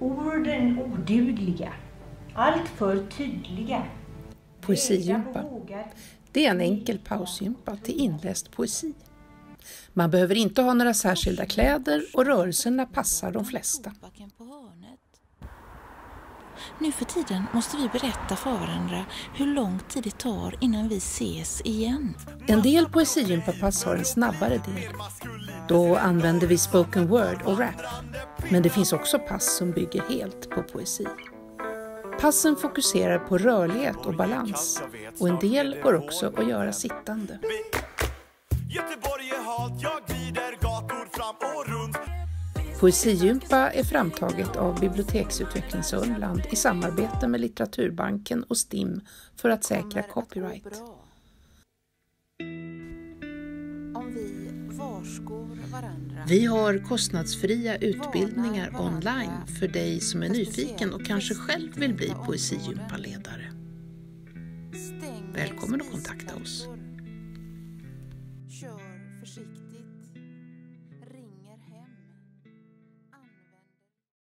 Orden odugliga, alltför tydliga. Poesigympa. Det är en enkel pausgympa till inläst poesi. Man behöver inte ha några särskilda kläder och rörelserna passar de flesta. Nu för tiden måste vi berätta för varandra hur lång tid det tar innan vi ses igen. En del poesigympapass har en snabbare del. Då använder vi spoken word och rap. Men det finns också pass som bygger helt på poesi. Passen fokuserar på rörlighet och balans och en del går också att göra sittande. Poesigympa är framtaget av Biblioteksutveckling Sörmland i samarbete med Litteraturbanken och STIM för att säkra copyright. Vi har kostnadsfria utbildningar online för dig som är nyfiken och kanske själv vill bli poesigympaledare. Välkommen att kontakta oss. Kör försiktigt